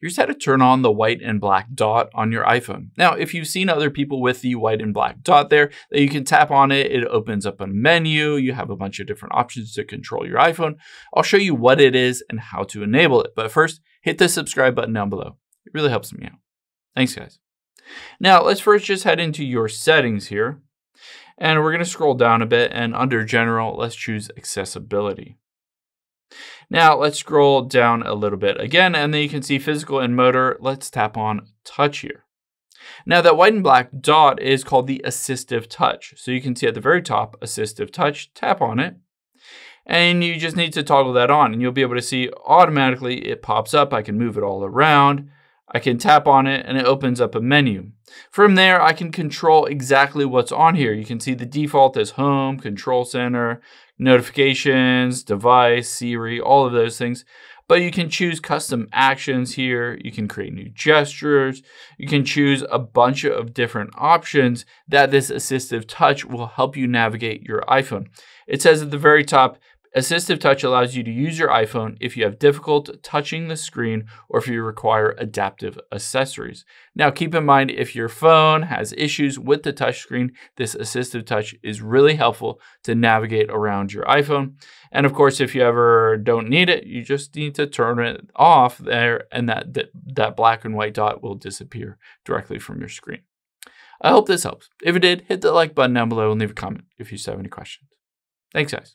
here's how to turn on the white and black dot on your iPhone. Now, if you've seen other people with the white and black dot there, that you can tap on it, it opens up a menu. You have a bunch of different options to control your iPhone. I'll show you what it is and how to enable it. But first, hit the subscribe button down below. It really helps me out. Thanks, guys. Now, let's first just head into your settings here. And we're going to scroll down a bit and under general, let's choose accessibility. Now let's scroll down a little bit again, and then you can see physical and motor. Let's tap on touch here. Now that white and black dot is called the assistive touch. So you can see at the very top, assistive touch, tap on it. And you just need to toggle that on and you'll be able to see automatically it pops up. I can move it all around. I can tap on it and it opens up a menu. From there, I can control exactly what's on here. You can see the default is home, control center, notifications, device, Siri, all of those things. But you can choose custom actions here. You can create new gestures. You can choose a bunch of different options that this assistive touch will help you navigate your iPhone. It says at the very top, Assistive Touch allows you to use your iPhone if you have difficult touching the screen or if you require adaptive accessories. Now, keep in mind if your phone has issues with the touchscreen, this Assistive Touch is really helpful to navigate around your iPhone. And of course, if you ever don't need it, you just need to turn it off there and that, that, that black and white dot will disappear directly from your screen. I hope this helps. If it did, hit the like button down below and leave a comment if you have any questions. Thanks, guys.